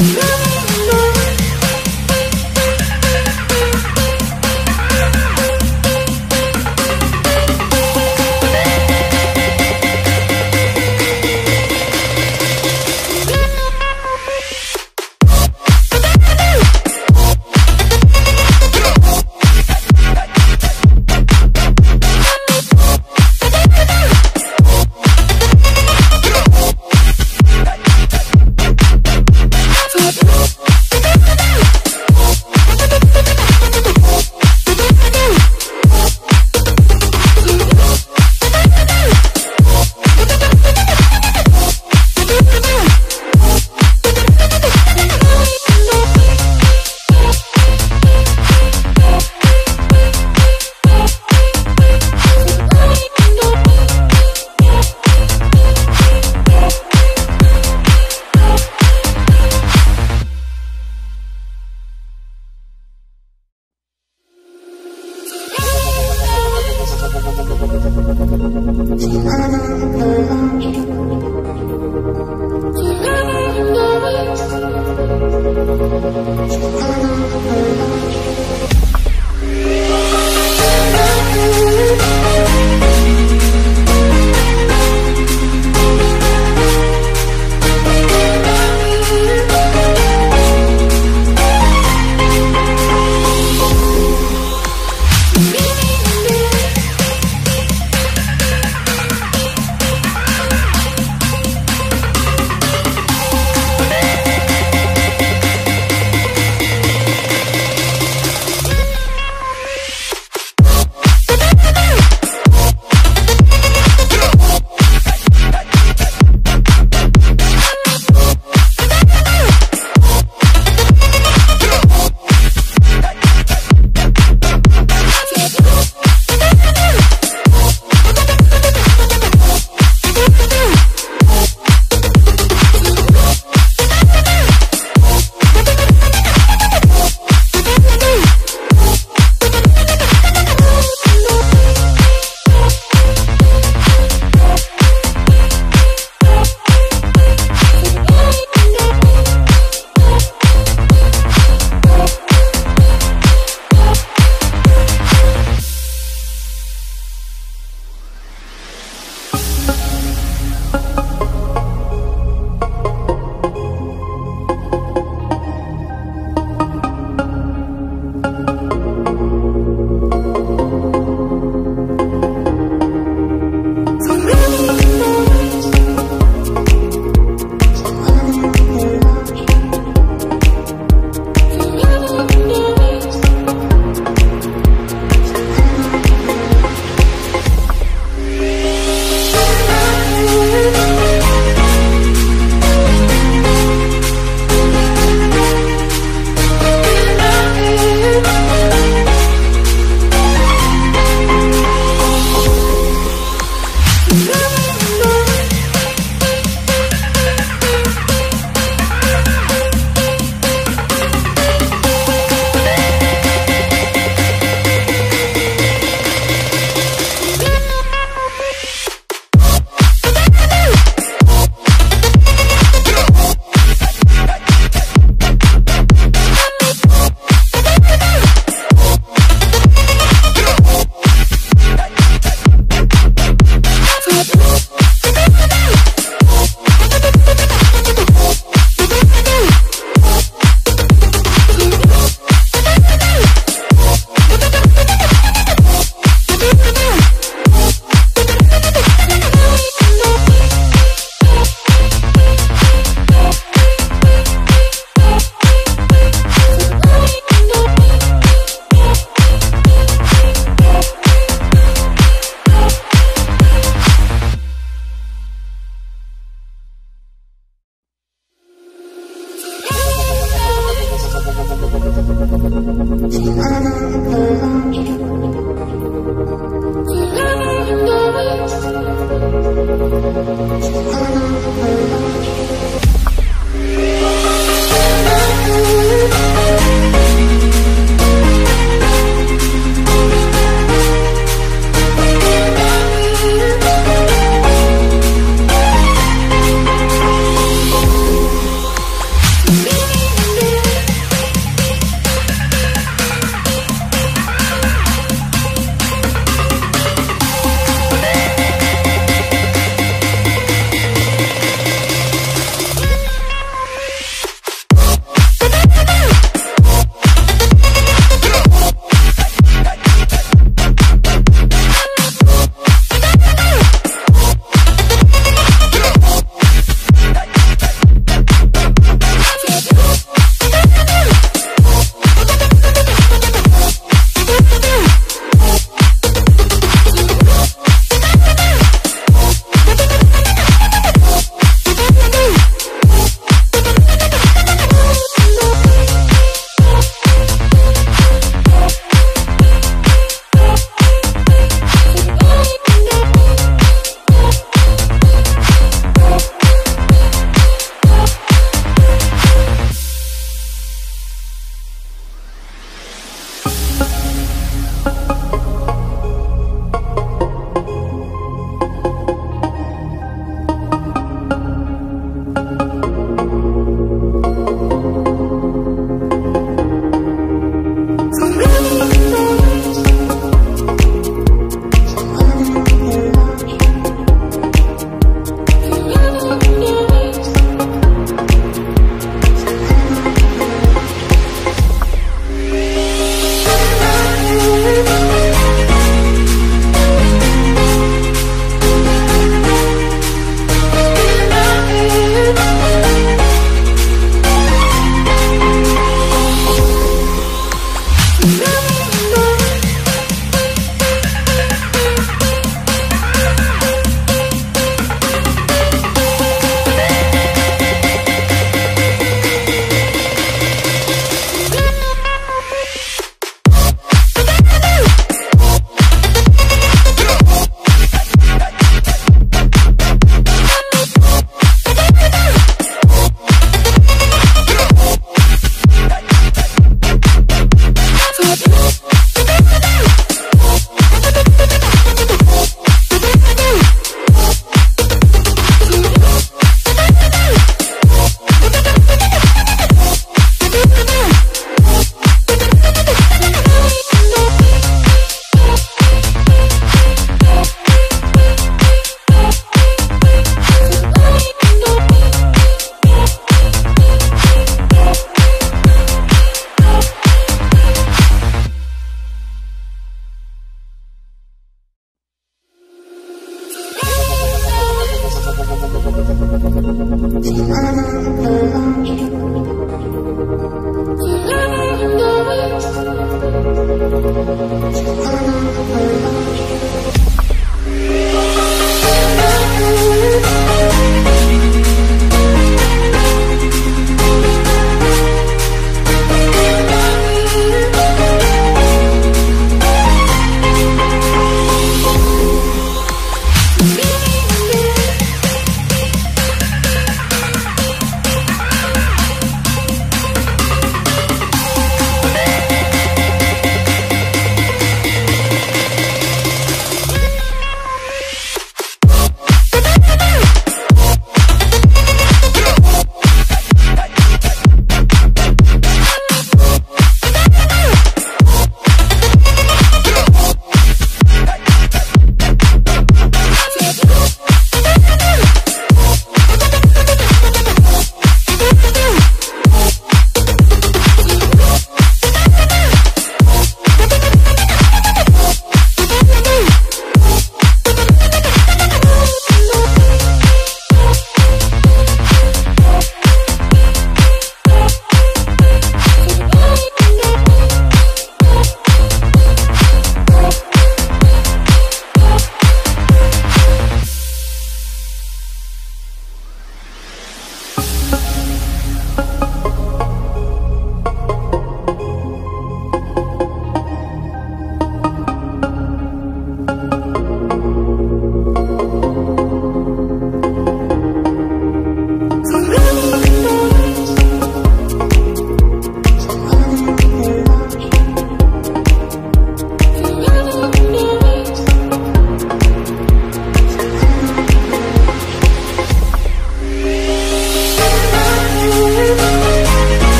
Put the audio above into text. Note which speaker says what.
Speaker 1: Não.